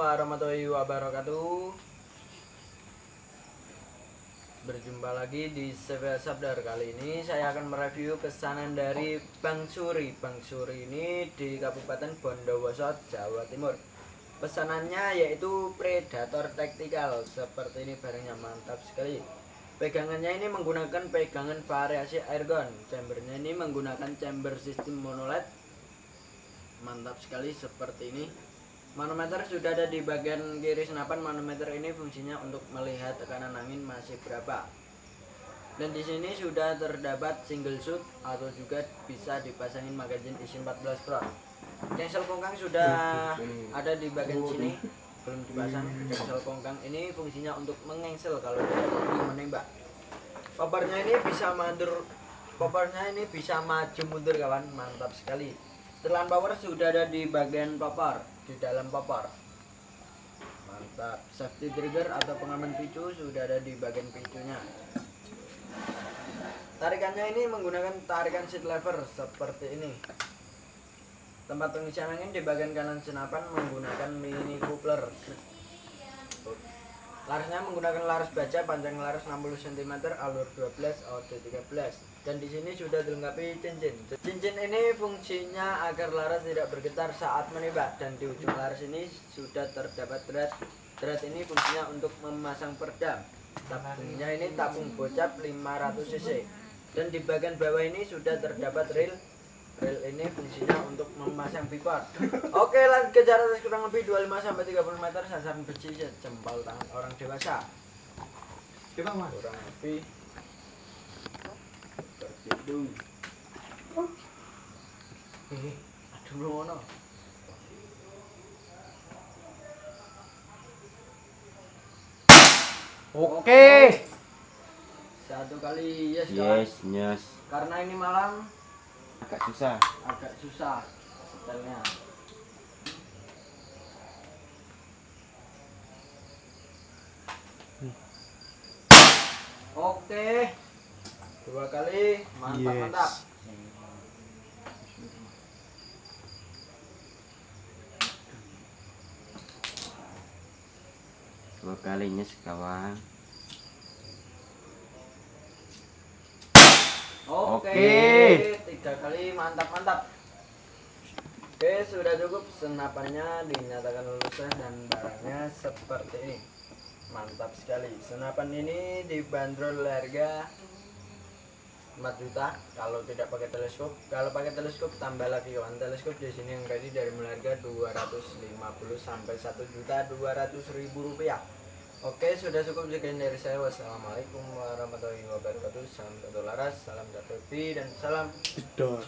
warahmatullahi wabarakatuh. Berjumpa lagi di Sevilla Sabdar Kali ini. Saya akan mereview pesanan dari Bang Suri. Bang Suri ini di Kabupaten Bondowoso, Jawa Timur. Pesanannya yaitu Predator Tactical. Seperti ini barangnya mantap sekali. Pegangannya ini menggunakan pegangan variasi airgun Chambernya ini menggunakan chamber sistem monoled Mantap sekali seperti ini Manometer sudah ada di bagian kiri senapan. Manometer ini fungsinya untuk melihat tekanan angin masih berapa. Dan di sini sudah terdapat single shoot atau juga bisa dipasangin magazine isi 14 round. Cancel kongkang sudah ada di bagian sini, belum dipasang. Cancel kongkang ini fungsinya untuk mengengsel kalau perlu menembak. Popernya ini bisa mundur, popernya ini bisa maju mundur kawan, mantap sekali. Setelan power sudah ada di bagian popor di dalam popor mantap. Safety trigger atau pengaman picu sudah ada di bagian picunya. Tarikannya ini menggunakan tarikan seat lever seperti ini. Tempat pengisian angin di bagian kanan senapan menggunakan mini coupler Larisnya menggunakan laras baja panjang laras 60 cm, alur 12, OD 13. Dan di sini sudah dilengkapi cincin. Cincin ini fungsinya agar laras tidak bergetar saat menembak dan di ujung laras ini sudah terdapat drat. Drat ini fungsinya untuk memasang perdam. Tabungnya ini tabung bocap 500 cc. Dan di bagian bawah ini sudah terdapat reel Rel ini fungsinya untuk memasang pipa. Oke, lanjut ke jarak kurang lebih 25 sampai 30 meter sasaran besi jempol tangan orang dewasa. Coba mas. Kurang lebih itu. Eh, aduh lu ngono. Oke. Satu kali yes. Yes, yes. Karena ini malam Agak susah. agak susah setelnya. Oke, dua kali mantap Yes. mantap. Dua kalinya sekawan. Oke, Oke. tiga kali mantap mantap. Oke, sudah cukup senapannya dinyatakan lulus dan barangnya seperti ini. Mantap sekali. Senapan ini dibanderol harga 4 juta kalau tidak pakai teleskop. Kalau pakai teleskop tambah lagi kawan. Teleskop di sini yang ready dari mulai harga 250 sampai 1 juta 200 ribu rupiah. Oke, sudah cukup sekian dari saya. Wassalamualaikum warahmatullahi wabarakatuh. Salam satu laras, salam satu dan salam jedor.